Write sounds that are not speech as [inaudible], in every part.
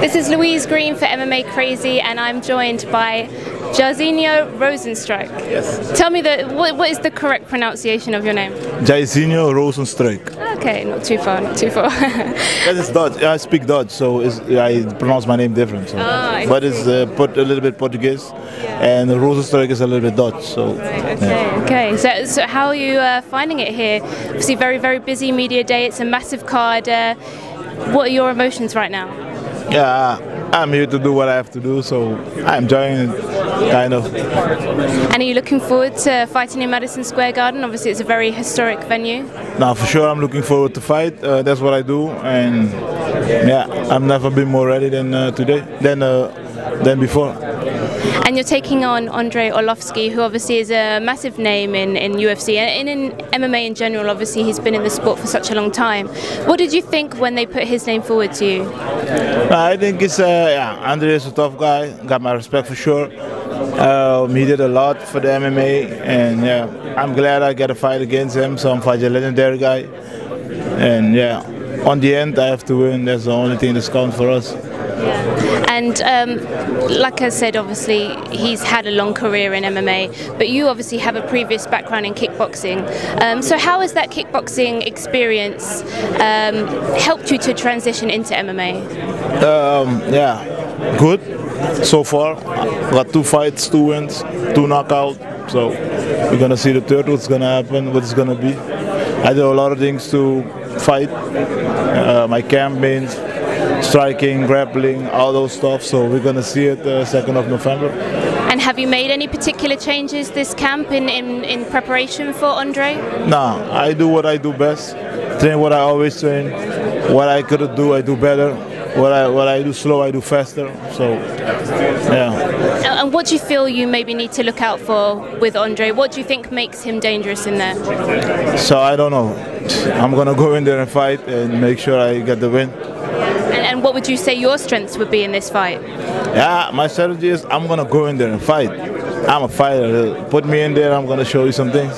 This is Louise Green for MMA Crazy, and I'm joined by Jairzinho Rozenstruik. Yes. Tell me the what, what is the correct pronunciation of your name? Jairzinho Rozenstruik. Okay, not too far, not too far. [laughs] That is Dutch. I speak Dutch, so it's, I pronounce my name different. So. I but it's uh, put a little bit Portuguese, and Rozenstruik is a little bit Dutch. So. okay, okay. So, so how are you uh, finding it here? Obviously, very, very busy media day. It's a massive card. Uh, what are your emotions right now? Yeah, I'm here to do what I have to do, so I'm enjoying it, kind of. And are you looking forward to fighting in Madison Square Garden? Obviously, it's a very historic venue. Now, for sure, I'm looking forward to fight. Uh, that's what I do, and yeah, I've never been more ready than uh, today, than uh, than before. And you're taking on Andrei Arlovski, who obviously is a massive name in, in UFC and in, MMA in general. Obviously, he's been in the sport for such a long time. What did you think when they put his name forward to you? I think it's uh, yeah, Andre is a tough guy. Got my respect for sure. Um, he did a lot for the MMA, and yeah, I'm glad I get a fight against him. So I'm fighting a legendary guy, and yeah, on the end I have to win. That's the only thing that's counts for us. And um, like I said, obviously he's had a long career in MMA, but you obviously have a previous background in kickboxing. Um, so how has that kickboxing experience um, helped you to transition into MMA? Um, yeah, good so far. Got two fights, two wins, two knockouts. So we're gonna see the third. What's gonna happen? What's gonna be? I do a lot of things to fight. Uh, my camp means striking, grappling, all those stuff. So we're gonna see it the uh, second of November. And have you made any particular changes this camp in, in, in preparation for Andre? Nah, I do what I do best. Train what I always train. What I could do, I do better. What I what I do slow, I do faster. So, yeah. And what do you feel you maybe need to look out for with Andre? What do you think makes him dangerous in there? So I don't know. I'm gonna go in there and fight and make sure I get the win. And, what would you say your strengths would be in this fight? Yeah, my strategy is I'm gonna go in there and fight. I'm a fighter. Put me in there. I'm gonna show you some things.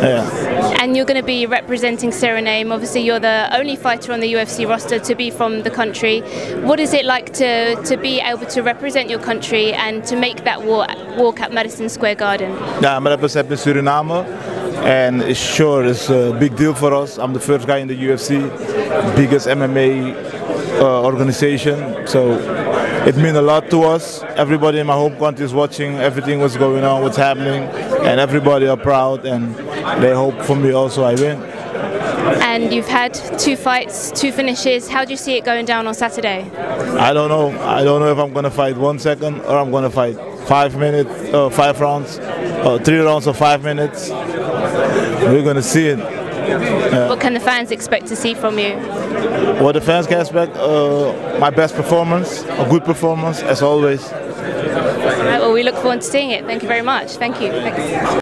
Yeah. And you're going to be representing Suriname. Obviously, you're the only fighter on the UFC roster to be from the country. What is it like to, to be able to represent your country and to make that walk, walk at Madison Square Garden? Yeah, I'm representing Suriname. And it's sure it's a big deal for us. I'm the first guy in the UFC, biggest MMA uh, organization. So it means a lot to us. Everybody in my home country is watching everything what's going on, what's happening, and everybody are proud and they hope for me also I win. And you've had two fights, two finishes. How do you see it going down on Saturday? I don't know. I don't know if I'm gonna fight one second or I'm gonna fight five minutes, uh, five rounds, uh, three rounds of five minutes. We're gonna see it. Uh, what can the fans expect to see from you? What the fans can expect, uh, my best performance, a good performance as always. Right, well, we look forward to seeing it. Thank you very much. Thank you. Thanks.